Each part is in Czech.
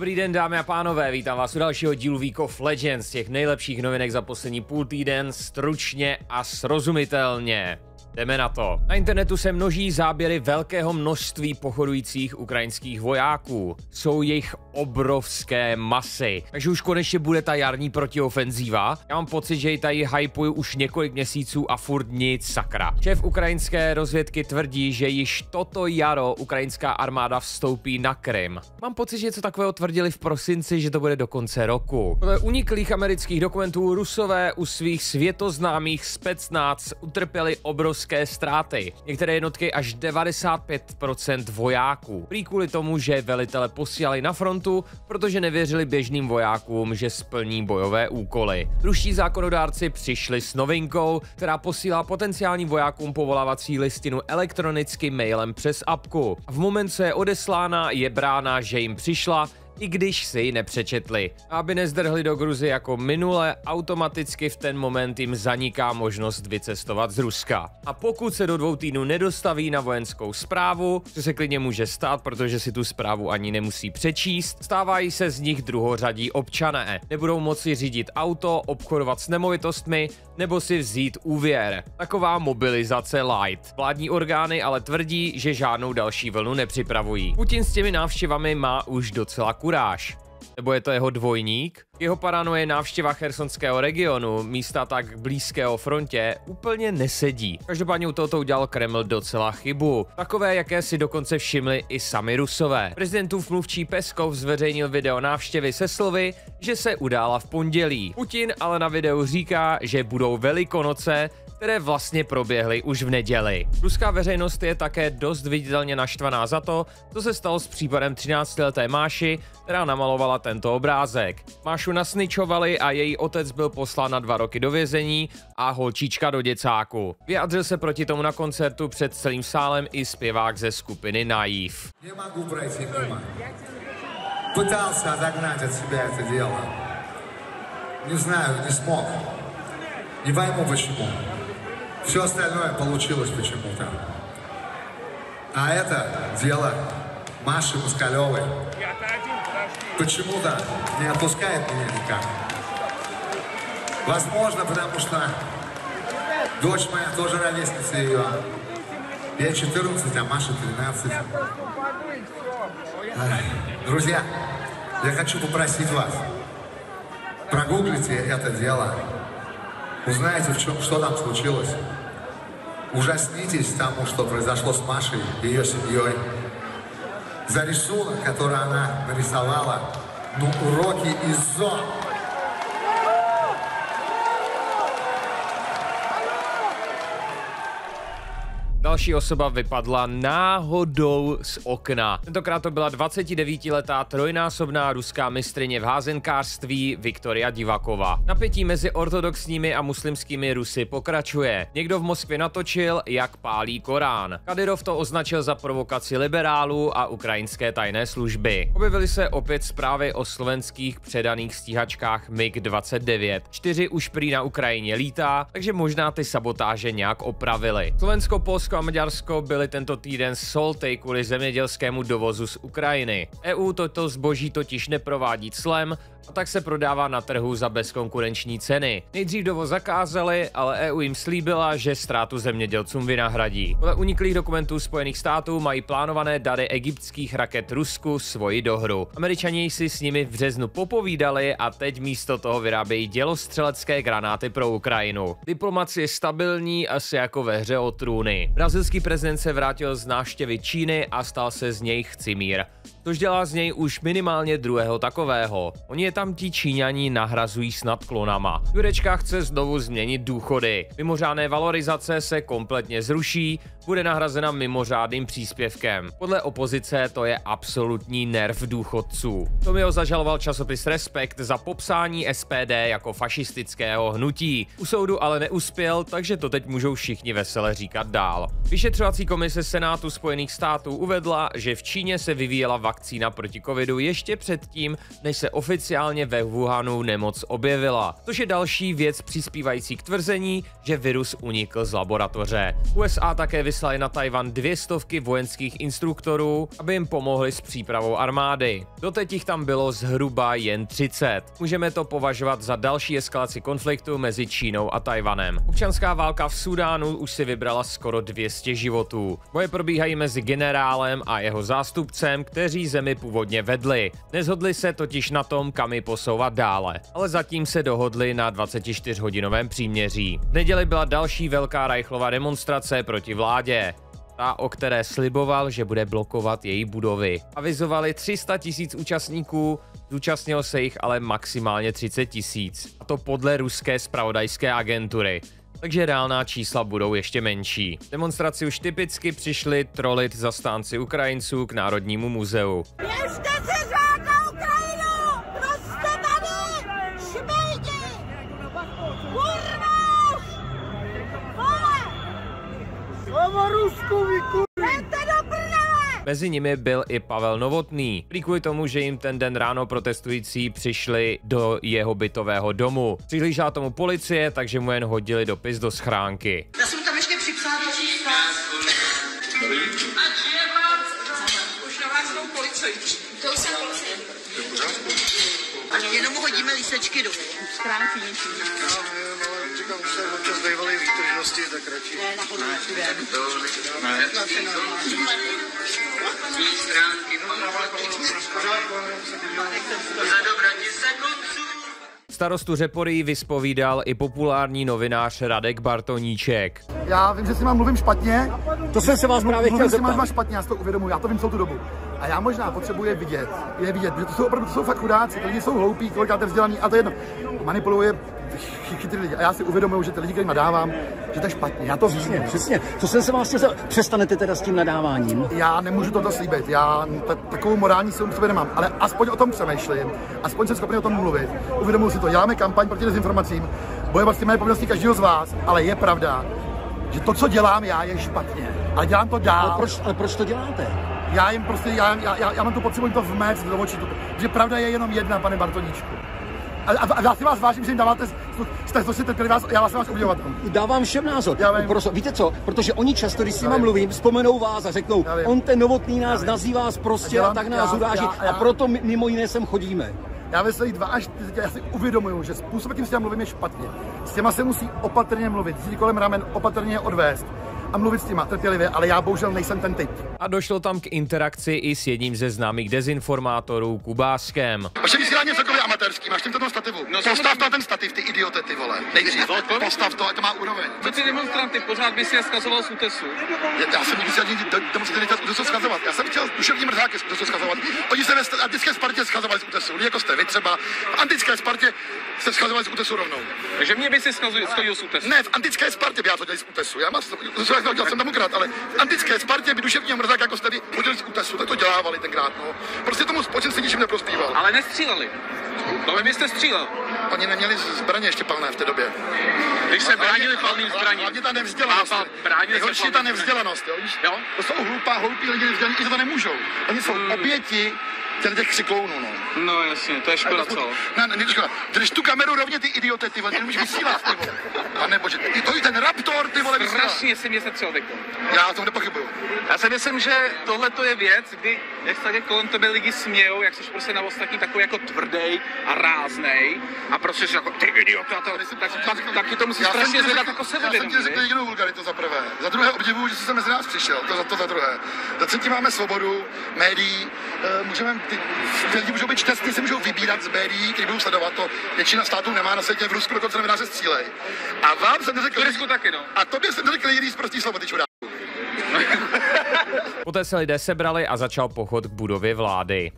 Dobrý den, dámy a pánové, vítám vás u dalšího dílu Week of Legends, těch nejlepších novinek za poslední půl týden, stručně a srozumitelně. Jdeme na to. Na internetu se množí záběry velkého množství pochodujících ukrajinských vojáků. Jsou jich obrovské masy. Takže už konečně bude ta jarní protiofenzíva. Já mám pocit, že ji tady hypuju už několik měsíců a furt nic sakra. Šéf ukrajinské rozvědky tvrdí, že již toto jaro ukrajinská armáda vstoupí na Krym. Mám pocit, že něco takového tvrdili v prosinci, že to bude do konce roku. Podle uniklých amerických dokumentů Rusové u svých světoznámých specnác utrpěli obrovské ztráty. Některé jednotky až 95% vojáků. Prý kvůli tomu, že velitele posílali na front frontu, protože nevěřili běžným vojákům, že splní bojové úkoly. Ruští zákonodárci přišli s novinkou, která posílá potenciálním vojákům povolávací listinu elektronicky mailem přes apku. V moment, co je odeslána, je brána, že jim přišla i když si ji nepřečetli. Aby nezdrhli do Gruzy jako minule, automaticky v ten moment jim zaniká možnost vycestovat z Ruska. A pokud se do dvou týdnů nedostaví na vojenskou zprávu, co se klidně může stát, protože si tu zprávu ani nemusí přečíst, stávají se z nich druhořadí občané. Nebudou moci řídit auto, obchodovat s nemovitostmi nebo si vzít úvěr. Taková mobilizace light. Vládní orgány ale tvrdí, že žádnou další vlnu nepřipravují. Putin s těmi návštěvami má už docela kur kuráž. Nebo je to jeho dvojník? Jeho paranoje návštěva chersonského regionu, místa tak blízkého frontě, úplně nesedí. Každopádně u tohoto udělal Kreml docela chybu. Takové, jaké si dokonce všimli i sami Rusové. Prezidentův mluvčí Peskov zveřejnil video návštěvy se slovy, že se udála v pondělí. Putin ale na videu říká, že budou velikonoce, které vlastně proběhly už v neděli. Ruská veřejnost je také dost viditelně naštvaná za to, co se stalo s případem 13-leté Máši, která namalovala tento obrázek. Mášu nasničovali a její otec byl poslán na dva roky do vězení a holčička do děcáku. Vyjádřil se proti tomu na koncertu před celým sálem i zpěvák ze skupiny Naiv. Пытался отогнать от себя это дело. Не знаю, не смог. Не пойму почему. Все остальное получилось почему-то. А это дело Маши Москалевой. Почему-то не отпускает меня никак. Возможно, потому что дочь моя тоже ровесница ее. Я 14, а Маша 13. Друзья, я хочу попросить вас, прогуглите это дело, Узнаете, в чем, что там случилось. Ужаснитесь тому, что произошло с Машей и ее семьей. За рисунок, который она нарисовала, ну, уроки из зон. Další osoba vypadla náhodou z okna. Tentokrát to byla 29-letá trojnásobná ruská mistrině v házenkářství Viktoria Divakova. Napětí mezi ortodoxními a muslimskými Rusy pokračuje. Někdo v Moskvě natočil, jak pálí Korán. Kadyrov to označil za provokaci liberálů a ukrajinské tajné služby. Objevily se opět zprávy o slovenských předaných stíhačkách MiG-29. Čtyři už prý na Ukrajině lítá, takže možná ty sabotáže nějak opravili. Slovensko, Polsko a Maďarsko byly tento týden solty kvůli zemědělskému dovozu z Ukrajiny. EU toto zboží totiž neprovádí clem a tak se prodává na trhu za bezkonkurenční ceny. Nejdřív dovoz zakázali, ale EU jim slíbila, že ztrátu zemědělcům vynahradí. Podle uniklých dokumentů Spojených států mají plánované dary egyptských raket Rusku svoji dohru. Američani si s nimi v březnu popovídali a teď místo toho vyrábějí dělostřelecké granáty pro Ukrajinu. Diplomacie je stabilní asi jako ve hře o trůny. Brazilský prezident se vrátil z návštěvy Číny a stal se z něj chcimír což dělá z něj už minimálně druhého takového. Oni je tam ti Číňani nahrazují snad klonama. Jurečka chce znovu změnit důchody. Mimořádné valorizace se kompletně zruší, bude nahrazena mimořádným příspěvkem. Podle opozice to je absolutní nerv důchodců. Tomio zažaloval časopis Respekt za popsání SPD jako fašistického hnutí. U soudu ale neuspěl, takže to teď můžou všichni vesele říkat dál. Vyšetřovací komise Senátu Spojených států uvedla, že v Číně se vyvíjela vakcína vakcína proti covidu ještě předtím, než se oficiálně ve Wuhanu nemoc objevila. Což je další věc přispívající k tvrzení, že virus unikl z laboratoře. USA také vyslali na Tajvan dvě stovky vojenských instruktorů, aby jim pomohli s přípravou armády. Doteď jich tam bylo zhruba jen 30. Můžeme to považovat za další eskalaci konfliktu mezi Čínou a Tajvanem. Občanská válka v Sudánu už si vybrala skoro 200 životů. Boje probíhají mezi generálem a jeho zástupcem, kteří zemi původně vedli. Nezhodli se totiž na tom, kam ji posouvat dále, ale zatím se dohodli na 24-hodinovém příměří. V neděli byla další velká Reichlova demonstrace proti vládě ta, o které sliboval, že bude blokovat její budovy. Avizovali 300 tisíc účastníků, zúčastnilo se jich ale maximálně 30 tisíc. A to podle ruské spravodajské agentury takže reálná čísla budou ještě menší. Demonstraci už typicky přišli trolit zastánci Ukrajinců k Národnímu muzeu. Běžte Mezi nimi byl i Pavel Novotný. Prý kvůli tomu, že jim ten den ráno protestující přišli do jeho bytového domu. Přihlížela tomu policie, takže mu jen hodili dopis do schránky. Já jsem tam ještě připsala další. Už na vás jsou policajti. To už jsem policajti. Hodíme lístečky do schránky něco. Já vím, ale říkám, že se občas bývaly výtržnosti, tak radši. Ne, na hodnotu, jen. Starostu Řepory vyspovídal i populární novinář Radek Bartoníček. Já vím, že si mám mluvím špatně. To jsem se vás právě chtěl Mluvím si mám zeptat. špatně, já si to uvědomuji, já to vím celou tu dobu. A já možná potřebuji je vidět, je vidět, protože to jsou opravdu to jsou fakt chudáci, ty lidi jsou hloupí, kolikrát vzdělaný, a to je jedno. Manipuluje chytrý lidi. A já si uvědomuji, že ty lidi, kterým nadávám, že to je špatně. Já to Přesně, vím. přesně. Co jsem se vás chtěl? Přestanete teda s tím nadáváním? Já nemůžu toto slíbit, já ta, takovou morální silu sobě nemám, ale aspoň o tom přemýšlím, aspoň jsem schopný o tom mluvit. Uvědomuji si to, děláme kampaň proti dezinformacím, bojovat s těmi povinností každého z vás, ale je pravda, že to, co dělám já, je špatně. Ale dělám to dál. Ale proč, ale proč to děláte? Já jim prostě, já, já, já, já mám tu potřebu jim to vmést do očí, že pravda je jenom jedna, pane Bartoníčku. A, a, a já si vás vážím, že jim dáváte, jste prostě trpěli vás, já vás vás obdivovat. Dávám všem názor. Já vím. Proto, víte co? Protože oni často, když s nima vím. mluvím, vzpomenou vás a řeknou, on ten novotný nás nazývá prostě a, tak nás já- uráží já- já- a proto mi- mimo jiné sem chodíme. Já ve svých dva až já si uvědomuju, že způsob, jakým s těma mluvím, je špatně. S těma se musí opatrně mluvit, jít kolem ramen, opatrně odvést a mluvit s těma trpělivě, ale já bohužel nejsem ten typ. A došlo tam k interakci i s jedním ze známých dezinformátorů Kubáskem. Vaše vysílání je celkově amatérský, máš tím ten stativu. No, Postav to na ten stativ, ty idiote, ty vole. Nejdřív, postav to, ať to má úroveň. Co ty demonstranty, pořád by si je zkazoval z útesu. Já, já jsem nikdy se ani nechtěl z útesu schazovat. Já jsem chtěl duševní mrzáky z útesu schazovat. Oni se ve antické Spartě schazovali z útesu. Jako jste vy třeba. V antické Spartě se schazovali z útesu rovnou. Takže mě by si schodil z útesu. Ne, v antické Spartě by já to dělali z útesu. Já mám, dělal jsem demokrat, ale v antické Spartě by duševní mrzák jako jste vy chodili z útesu. Tak to dělávali tenkrát, no. Prostě tomu společenství ničím neprospíval. Ale nestříleli. To vy byste střílel. Oni neměli zbraně ještě palné v té době. Když se bránili palným zbraním. Hlavně ta nevzdělanost. A, a bránili se Nejhorší je ta nevzdělanost, jo, víš? Jo. To jsou hloupá, hloupí lidi nevzdělaní, i za to nemůžou. Oni jsou Hmm. oběti těch, těch křiklounů, no. No jasně, to je škoda, co? Ne, ne, ne, škoda. Drž tu kameru rovně, ty idiote, ty vole, ty nemůžeš vysílat, ty vole. Pane bože, ty, to i ten raptor, ty vole, vysílá. Strašně se mě setřel teď. Já o tom nepochybuju. Já si myslím, že tohle to je věc, kdy jak se tady kolem tebe lidi smějou, jak jsi prostě na ostatní takový jako tvrdý a ráznej a prostě jsi jako ty idiot, a to, tak, tak, taky to musíš strašně zvedat jako Já jsem ti řekl jedinou vulgaritu za prvé. Za druhé obdivuju, že jsi se mezi nás přišel. To za to za druhé. Za třetí máme svobodu médií. eh, Můžeme, ty, ty lidi můžou být šťastní, si můžou vybírat z médií, který budou sledovat to. Většina států nemá na světě, v Rusku dokonce novináře střílej. A vám jsem neřekl... V Turecku taky, no. A tobě jsem neřekl jediný z prostý slovo, ty čurá. Poté se lidé sebrali a začal pochod k budově vlády.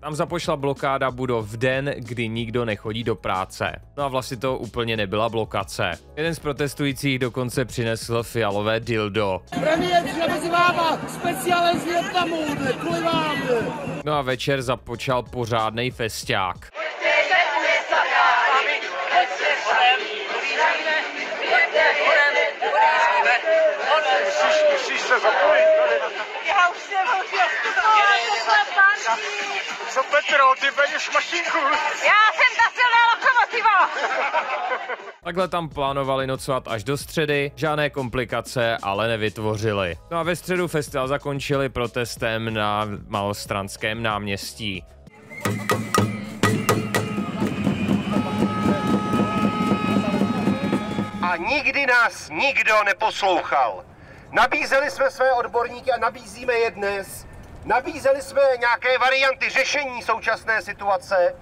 Tam zapošla blokáda budov v den, kdy nikdo nechodí do práce. No a vlastně to úplně nebyla blokace. Jeden z protestujících dokonce přinesl fialové dildo. Premiér z Větnamu, kvůli vám. No a večer započal pořádnej festiák. Já už jsem ho Co Petro, ty vedeš mašinku? Já jsem ta silná lokomotiva! Takhle tam plánovali nocovat až do středy, žádné komplikace ale nevytvořili. No a ve středu festival zakončili protestem na Malostranském náměstí. A nikdy nás nikdo neposlouchal. Nabízeli jsme své odborníky a nabízíme je dnes. Nabízeli jsme nějaké varianty řešení současné situace.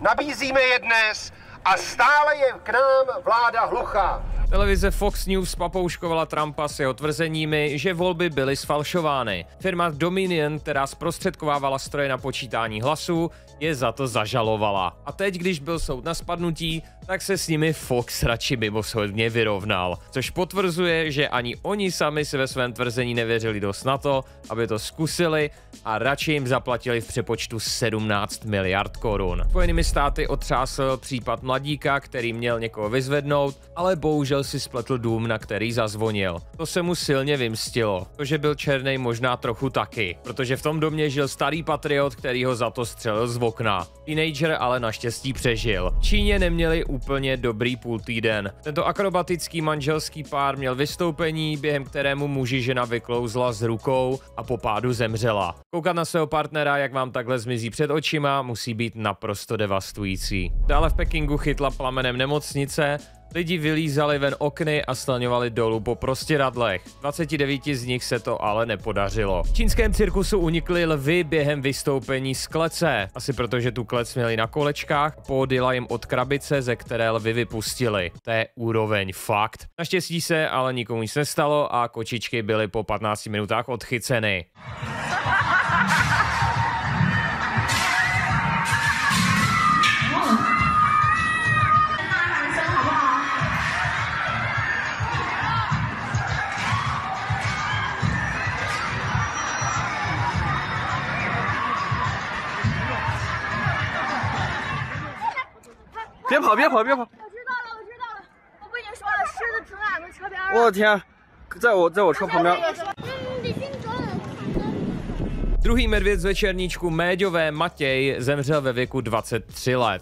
Nabízíme je dnes a stále je k nám vláda hluchá. Televize Fox News papouškovala Trumpa s jeho tvrzeními, že volby byly sfalšovány. Firma Dominion, která zprostředkovávala stroje na počítání hlasů, je za to zažalovala. A teď, když byl soud na spadnutí, tak se s nimi Fox radši mimosoudně vyrovnal. Což potvrzuje, že ani oni sami si ve svém tvrzení nevěřili dost na to, aby to zkusili a radši jim zaplatili v přepočtu 17 miliard korun. Spojenými státy otřásl případ mladíka, který měl někoho vyzvednout, ale bohužel si spletl dům, na který zazvonil. To se mu silně vymstilo. To, že byl černý možná trochu taky, protože v tom domě žil starý patriot, který ho za to střelil z okna. Teenager ale naštěstí přežil. V Číně neměli úplně dobrý půl týden. Tento akrobatický manželský pár měl vystoupení, během kterému muži žena vyklouzla z rukou a po pádu zemřela. Koukat na svého partnera, jak vám takhle zmizí před očima, musí být naprosto devastující. Dále v Pekingu chytla plamenem nemocnice, Lidi vylízali ven okny a slaňovali dolů po prostěradlech. 29 z nich se to ale nepodařilo. V čínském cirkusu unikly lvy během vystoupení z klece. Asi protože tu klec měli na kolečkách, pohodila jim od krabice, ze které lvy vypustili. To je úroveň fakt. Naštěstí se ale nikomu nic nestalo a kočičky byly po 15 minutách odchyceny. 跑，别跑，别跑！我知道了，我知道了，我不已经说了，狮子停俺们车边了。我的天，在我在我车旁边。Druhý medvěd z večerníčku Méďové Matěj zemřel ve věku 23 let.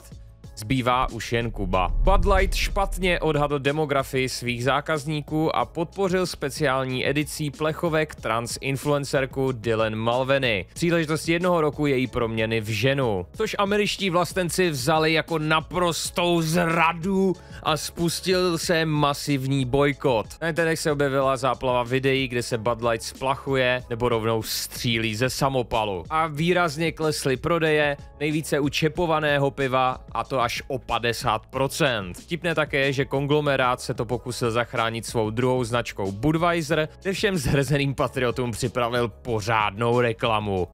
Zbývá už jen Kuba. Bud Light špatně odhadl demografii svých zákazníků a podpořil speciální edicí plechovek trans influencerku Dylan Mulvaney. Příležitost jednoho roku její proměny v ženu. Což američtí vlastenci vzali jako naprostou zradu a spustil se masivní bojkot. Na internetech se objevila záplava videí, kde se Bud Light splachuje nebo rovnou střílí ze samopalu. A výrazně klesly prodeje, nejvíce u čepovaného piva a to až o 50%. Vtipné také že konglomerát se to pokusil zachránit svou druhou značkou Budweiser, kde všem zhrzeným patriotům připravil pořádnou reklamu.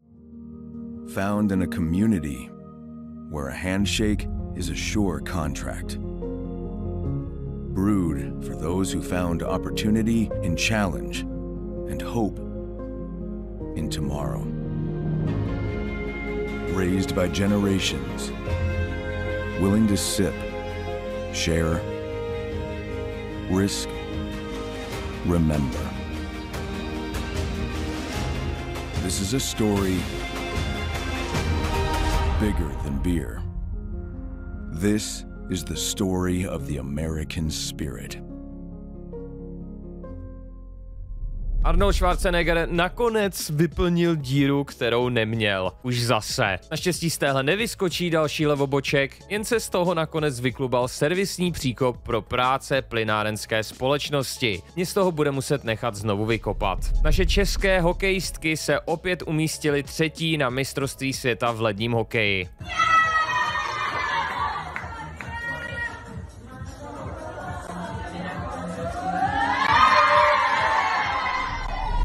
Found in a community where a handshake is a sure contract. Brewed for those who found opportunity in challenge and hope in tomorrow. Raised by generations, willing to sip, share, risk, remember. This is a story bigger than beer. This is the story of the American spirit. Arnold Schwarzenegger nakonec vyplnil díru, kterou neměl. Už zase. Naštěstí z téhle nevyskočí další levoboček, jen se z toho nakonec vyklubal servisní příkop pro práce plynárenské společnosti. Město ho bude muset nechat znovu vykopat. Naše české hokejistky se opět umístily třetí na mistrovství světa v ledním hokeji.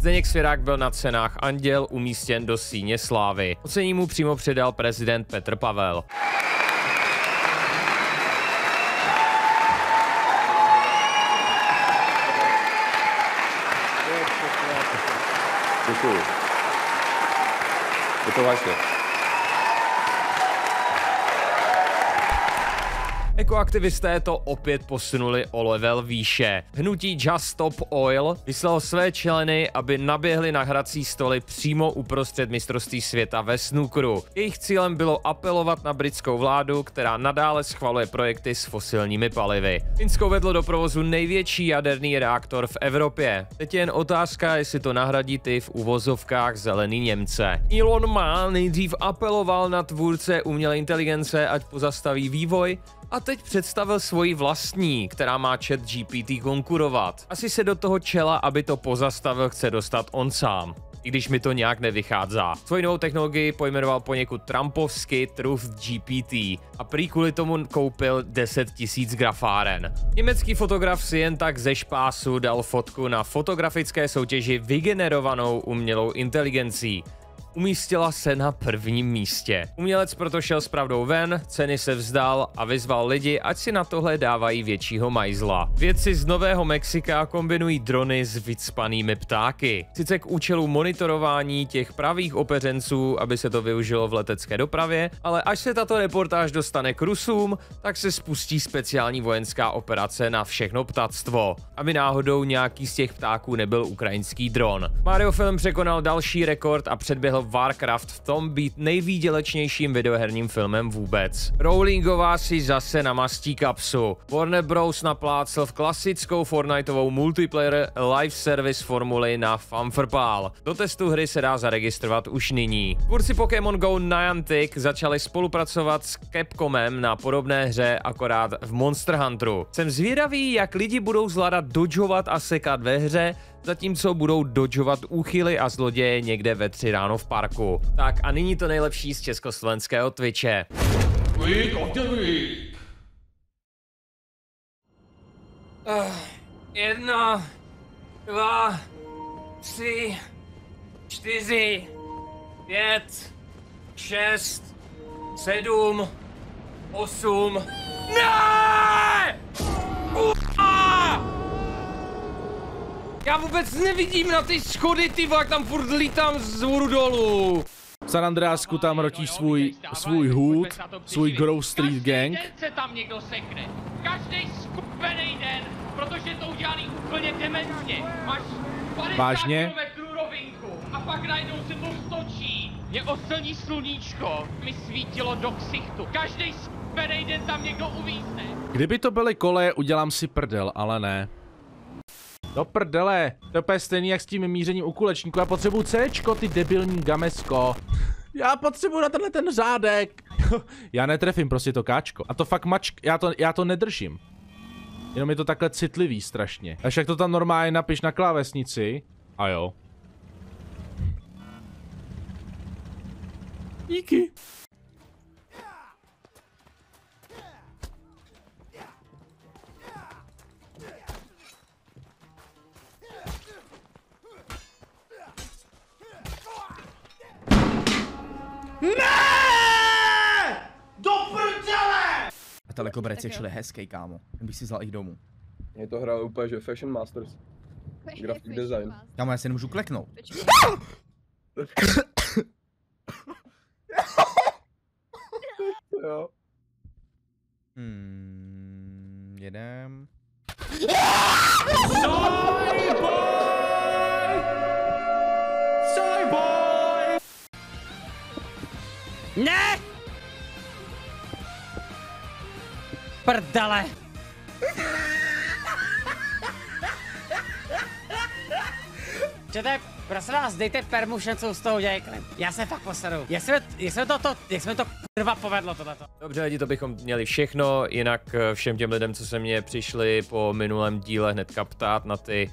Zdeněk Svěrák byl na cenách Anděl umístěn do síně slávy. Ocení mu přímo předal prezident Petr Pavel. Děkuji. Je to vaše. Ekoaktivisté to opět posunuli o level výše. Hnutí Just Stop Oil vyslal své členy, aby naběhli na hrací stoly přímo uprostřed mistrovství světa ve snookeru. Jejich cílem bylo apelovat na britskou vládu, která nadále schvaluje projekty s fosilními palivy. Finsko vedlo do provozu největší jaderný reaktor v Evropě. Teď je jen otázka, jestli to nahradí ty v uvozovkách zelený Němce. Elon má nejdřív apeloval na tvůrce umělé inteligence, ať pozastaví vývoj, a teď představil svoji vlastní, která má chat GPT konkurovat. Asi se do toho čela, aby to pozastavil, chce dostat on sám i když mi to nějak nevychází. Svoji novou technologii pojmenoval poněkud Trumpovsky Truth GPT a prý kvůli tomu koupil 10 tisíc grafáren. Německý fotograf si jen tak ze špásu dal fotku na fotografické soutěži vygenerovanou umělou inteligencí umístila se na prvním místě. Umělec proto šel s pravdou ven, ceny se vzdal a vyzval lidi, ať si na tohle dávají většího majzla. Vědci z Nového Mexika kombinují drony s vycpanými ptáky. Sice k účelu monitorování těch pravých opeřenců, aby se to využilo v letecké dopravě, ale až se tato reportáž dostane k Rusům, tak se spustí speciální vojenská operace na všechno ptactvo, aby náhodou nějaký z těch ptáků nebyl ukrajinský dron. Mario film překonal další rekord a předběhl Warcraft v tom být nejvýdělečnějším videoherním filmem vůbec. Rowlingová si zase namastí kapsu. Warner Bros. naplácel v klasickou Fortniteovou multiplayer live service formuli na Fanfrpal. Do testu hry se dá zaregistrovat už nyní. Tvůrci Pokémon Go Niantic začali spolupracovat s Capcomem na podobné hře akorát v Monster Hunteru. Jsem zvědavý, jak lidi budou zvládat dodžovat a sekat ve hře, zatímco budou dodžovat úchyly a zloděje někde ve tři ráno v parku. Tak a nyní to nejlepší z československého Twitche. Week of the week. Uh, jedna, dva, tři, čtyři, pět, šest, sedm, osm. Ne! Já vůbec nevidím na ty schody, ty jak tam furt lítám z hůru dolů. V San Andreasku tam rotíš svůj, svůj hůd, svůj Grove Street Gang. se tam někdo sekne. Každý skupený den, protože to udělaný úplně dementně. Máš 50 Vážně? kilometrů rovinku a pak najednou se to stočí. Mě oslní sluníčko mi svítilo do ksichtu. Každý skupený den tam někdo uvízne. Kdyby to byly koleje, udělám si prdel, ale ne. Do prdele, to je stejný jak s tím mířením u kulečníku. Já potřebuju C, ty debilní gamesko. Já potřebuju na tenhle ten řádek. já netrefím prostě to káčko. A to fakt mačk, já to, já to nedržím. Jenom je to takhle citlivý strašně. Až jak to tam normálně napiš na klávesnici. A jo. Díky. Ne! Do prdele! A ten koberec je šli hezký, kámo. Ten bych si vzal i domů. Je to hra úplně, že Fashion Masters. Graphic design. Kámo, já si nemůžu kleknout. jo. Hmm, jedem. Ne! Prdele! Čete, prosím vás, dejte permušen, co z toho udělají klip. Já se fakt poseru. Jak jsme, to, to, jak jsme to kurva povedlo tohleto. Dobře, lidi, to bychom měli všechno, jinak eh, všem těm lidem, co se mě přišli po minulém díle hnedka ptát na ty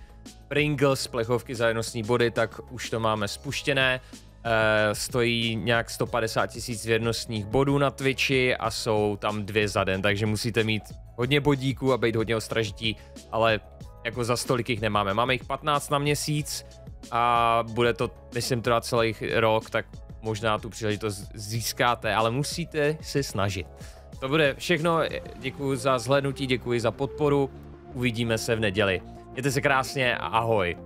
Pringles plechovky za jednostní body, tak už to máme spuštěné. Uh, stojí nějak 150 tisíc věrnostních bodů na Twitchi a jsou tam dvě za den, takže musíte mít hodně bodíků a být hodně ostražití, ale jako za stolik jich nemáme. Máme jich 15 na měsíc a bude to, myslím, trvat celý rok, tak možná tu příležitost získáte, ale musíte se snažit. To bude všechno, děkuji za zhlédnutí, děkuji za podporu, uvidíme se v neděli. Mějte se krásně a ahoj.